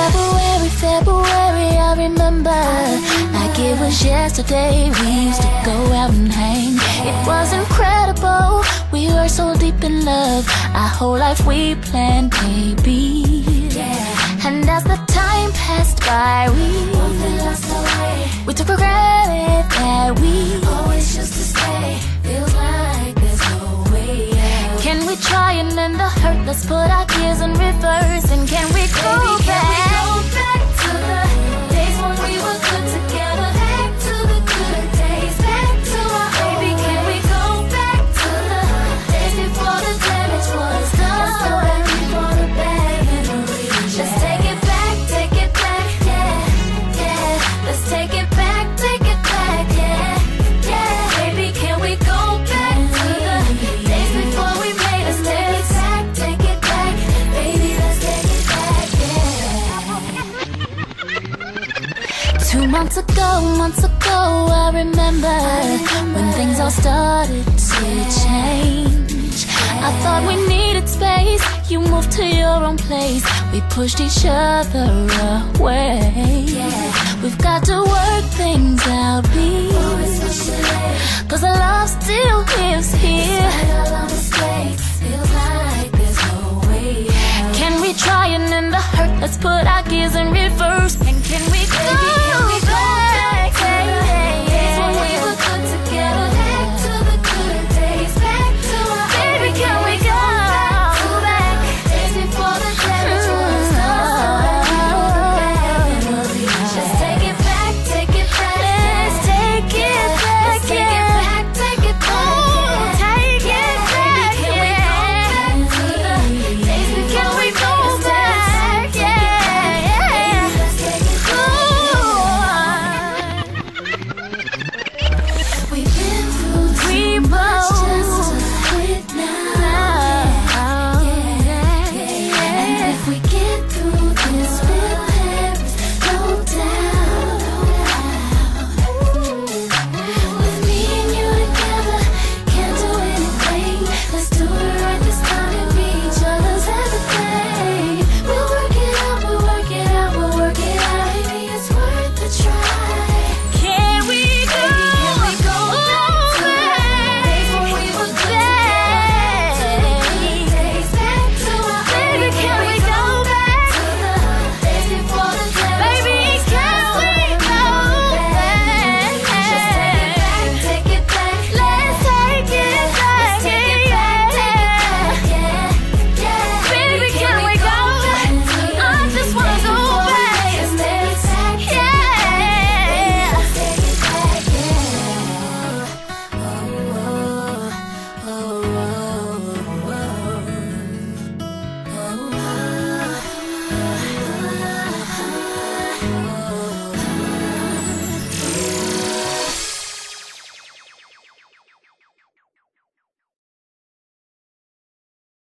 January, February, I remember. Like it was yesterday We used to go out and hang. It was incredible We were so deep in love. Our whole life we planned, baby And as the time passed by We We took for granted that we Always used to stay. Feels like there's no way Can we try and end the hurt? Let's put our gears in reverse. And can we go months ago, months ago, I remember when things all started to change. I thought we needed space. You moved to your own place. We pushed each other away. We've got to work things out,